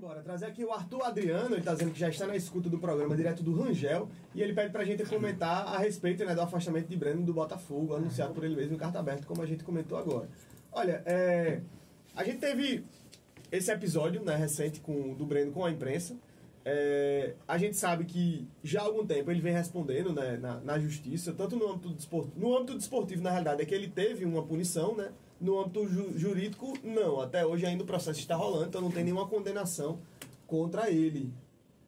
embora. Trazer aqui o Arthur Adriano, ele está dizendo que já está na escuta do programa direto do Rangel, e ele pede para a gente comentar a respeito né, do afastamento de Breno do Botafogo, anunciado por ele mesmo em carta aberta, como a gente comentou agora. Olha, é, a gente teve esse episódio né, recente com, do Breno com a imprensa. É, a gente sabe que já há algum tempo ele vem respondendo né, na, na justiça, tanto no âmbito desportivo, no âmbito desportivo, na realidade, é que ele teve uma punição, né? No âmbito ju jurídico, não. Até hoje ainda o processo está rolando, então não tem nenhuma condenação contra ele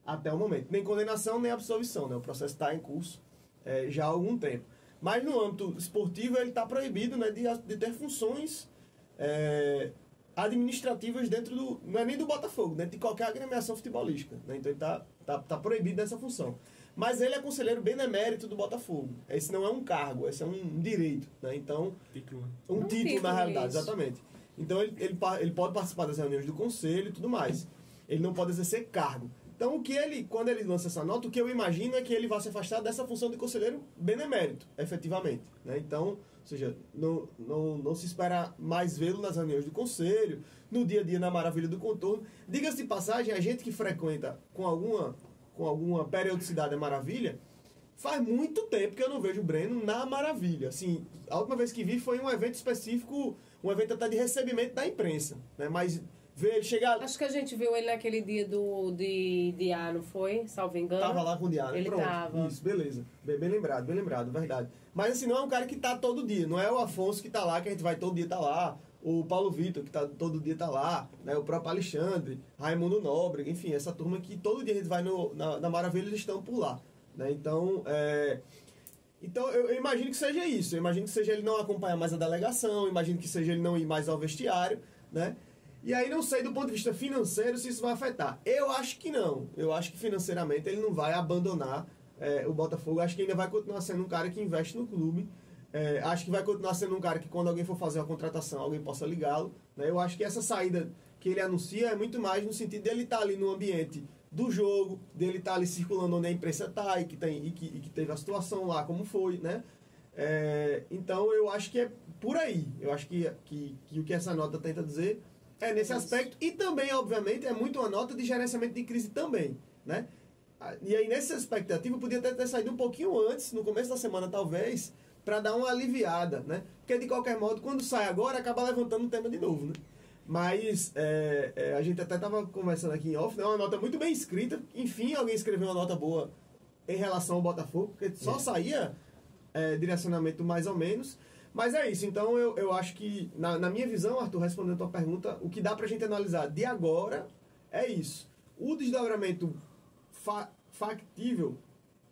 até o momento. Nem condenação, nem absolvição, né? O processo está em curso é, já há algum tempo. Mas no âmbito esportivo ele está proibido né, de, de ter funções é, administrativas dentro do. Não é nem do Botafogo, dentro de qualquer agremiação futebolística. Né? Então ele está tá, tá proibido dessa função. Mas ele é conselheiro benemérito do Botafogo. Esse não é um cargo, esse é um direito. Né? Então. Título. Um, um título, título, na realidade, isso. exatamente. Então ele, ele, ele pode participar das reuniões do conselho e tudo mais. Ele não pode exercer cargo. Então, o que ele, quando ele lança essa nota, o que eu imagino é que ele vai se afastar dessa função de conselheiro benemérito, efetivamente. Né? Então, ou seja, não, não, não se espera mais vê-lo nas reuniões do conselho, no dia a dia na maravilha do contorno. Diga-se de passagem, a gente que frequenta com alguma, com alguma periodicidade a maravilha, faz muito tempo que eu não vejo o Breno na maravilha. Assim, a última vez que vi foi um evento específico, um evento até de recebimento da imprensa. Né? Mas ver ele chegar. Acho que a gente viu ele naquele dia do de, de A, não foi? Salvo engano. Tava lá com o Diário. Ele Pronto. tava. Isso, beleza. Bem, bem, lembrado, bem lembrado, verdade. Mas assim, não é um cara que tá todo dia. Não é o Afonso que tá lá, que a gente vai todo dia tá lá. O Paulo Vitor, que tá, todo dia tá lá. Né? O próprio Alexandre, Raimundo Nobre, enfim, essa turma que todo dia a gente vai no, na, na Maravilha, eles estão por lá. Né? Então, é... Então, eu, eu, imagino que seja isso. Eu imagino que seja ele não acompanhar mais a delegação, imagino que seja ele não ir mais ao vestiário, né? E aí não sei do ponto de vista financeiro se isso vai afetar. Eu acho que não. Eu acho que financeiramente ele não vai abandonar é, o Botafogo. Acho que ainda vai continuar sendo um cara que investe no clube. É, acho que vai continuar sendo um cara que quando alguém for fazer uma contratação, alguém possa ligá-lo. Né? Eu acho que essa saída que ele anuncia é muito mais no sentido dele estar tá ali no ambiente do jogo, dele estar tá ali circulando onde a imprensa está e que, tem, e que, e que teve a situação lá como foi, né? É, então eu acho que é por aí. Eu acho que, que, que o que essa nota tenta dizer é nesse aspecto. E também, obviamente, é muito uma nota de gerenciamento de crise também, né? E aí, nessa expectativa, podia até ter saído um pouquinho antes, no começo da semana, talvez, para dar uma aliviada, né? Porque, de qualquer modo, quando sai agora, acaba levantando o tema de novo, né? Mas é, é, a gente até estava conversando aqui em off, né? uma nota muito bem escrita. Enfim, alguém escreveu uma nota boa em relação ao Botafogo, porque só é. saía é, direcionamento mais ou menos. Mas é isso, então eu, eu acho que, na, na minha visão, Arthur, respondendo a tua pergunta, o que dá pra gente analisar de agora é isso. O desdobramento fa factível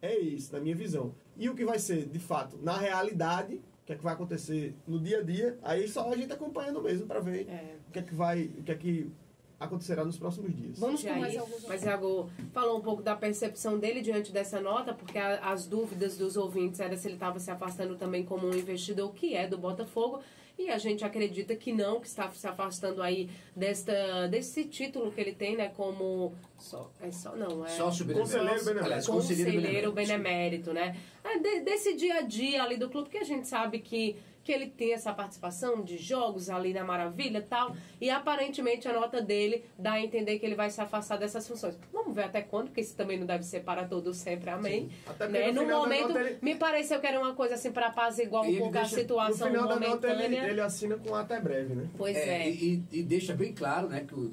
é isso, na minha visão. E o que vai ser, de fato, na realidade, o que é que vai acontecer no dia a dia, aí só a gente acompanhando mesmo para ver é. o que é que vai, o que é que acontecerá nos próximos dias. Vamos com mais alguns. Mas Iago falou um pouco da percepção dele diante dessa nota, porque a, as dúvidas dos ouvintes era se ele estava se afastando também como um investidor que é do Botafogo, e a gente acredita que não, que está se afastando aí desta desse título que ele tem, né, como só, é só não, é sócio conselheiro benemérito, Aliás, conselheiro, conselheiro benemérito, né? É de, desse dia a dia ali do clube que a gente sabe que que ele tem essa participação de jogos ali na Maravilha e tal, e aparentemente a nota dele dá a entender que ele vai se afastar dessas funções. Vamos ver até quando, porque isso também não deve ser para todos sempre, amém. Até né? No, no momento, ele... me pareceu que era uma coisa assim para apaziguar um pouco deixa, a situação no final momentânea. Da nota ele, ele assina com até breve, né? Pois é. é. E, e, deixa bem claro, né, que o,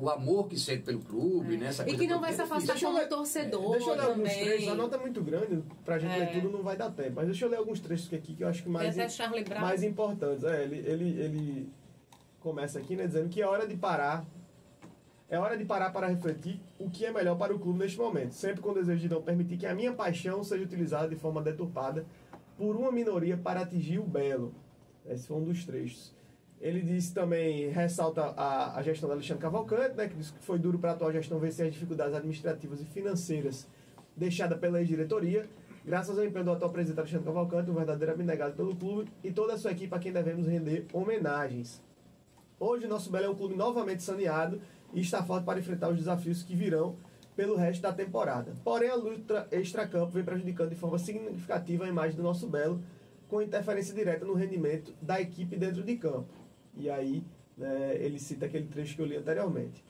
o amor que sente pelo clube, é. né, essa E que não vai se afastar como torcedor é. Deixa eu também. alguns trechos, a nota é muito grande, pra gente ler é. Tudo não vai dar tempo, mas deixa eu ler alguns trechos aqui que eu acho que mais... Mais importantes. É, ele, ele, ele começa aqui né, dizendo que é hora de parar. É hora de parar para refletir o que é melhor para o clube neste momento, sempre com o desejo de não permitir que a minha paixão seja utilizada de forma deturpada por uma minoria para atingir o belo. Esse foi um dos trechos. Ele disse também, ressalta a, a gestão da Alexandre Cavalcante, né, que disse que foi duro para a atual gestão vencer as dificuldades administrativas e financeiras deixadas pela ex-diretoria Graças ao empenho do atual presidente Alexandre Cavalcante, um verdadeiro abnegado pelo clube e toda a sua equipe a quem devemos render homenagens. Hoje, nosso Belo é um clube novamente saneado e está forte para enfrentar os desafios que virão pelo resto da temporada. Porém, a luta extra-campo vem prejudicando de forma significativa a imagem do nosso Belo, com interferência direta no rendimento da equipe dentro de campo. E aí, né, ele cita aquele trecho que eu li anteriormente.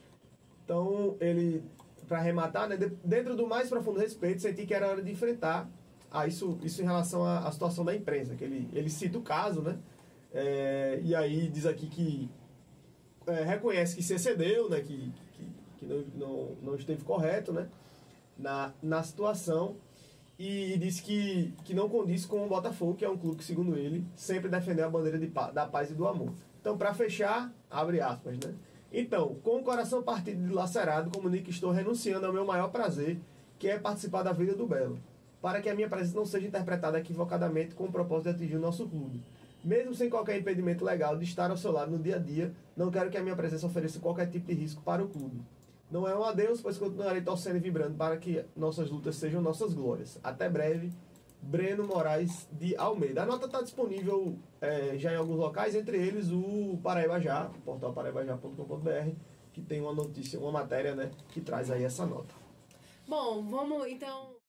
Então, ele, para arrematar, né, de- dentro do mais profundo respeito, senti que era hora de enfrentar ah, isso, isso em relação à, à situação da imprensa, que ele, ele cita o caso, né? É, e aí diz aqui que é, reconhece que se excedeu, né? Que, que, que não, não, não esteve correto, né? Na, na situação e, e disse que, que não condiz com o Botafogo, que é um clube que, segundo ele, sempre defendeu a bandeira de, da paz e do amor. Então, para fechar, abre aspas, né? Então, com o coração partido e dilacerado, comunico que estou renunciando ao meu maior prazer, que é participar da vida do Belo, para que a minha presença não seja interpretada equivocadamente com o propósito de atingir o nosso clube. Mesmo sem qualquer impedimento legal de estar ao seu lado no dia a dia, não quero que a minha presença ofereça qualquer tipo de risco para o clube. Não é um adeus, pois continuarei torcendo e vibrando para que nossas lutas sejam nossas glórias. Até breve, Breno Moraes de Almeida. A nota está disponível eh, já em alguns locais, entre eles o Paraíba Já, o portal paraibajá.com.br, que tem uma notícia, uma matéria né, que traz aí essa nota. Bom, vamos então.